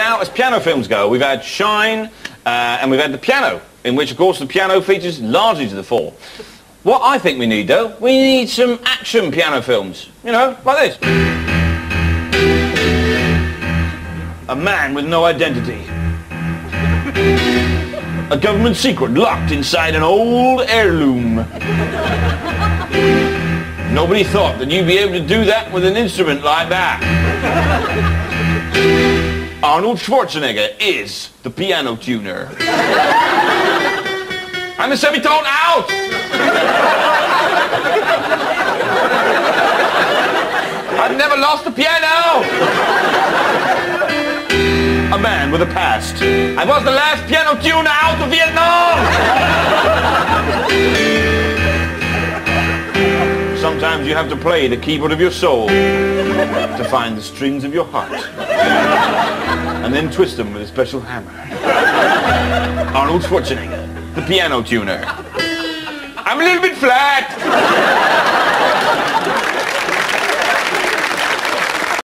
Now, as piano films go, we've had Shine, uh, and we've had The Piano, in which, of course, the piano features largely to the fore. What I think we need, though, we need some action piano films. You know, like this. A man with no identity. A government secret locked inside an old heirloom. Nobody thought that you'd be able to do that with an instrument like that. Arnold Schwarzenegger is the piano tuner. And the semitone out! I've never lost a piano! A man with a past. I was the last piano tuner out of Vietnam! Sometimes you have to play the keyboard of your soul to find the strings of your heart. And then twist them with a special hammer. Arnold Schwarzenegger, the piano tuner. I'm a little bit flat.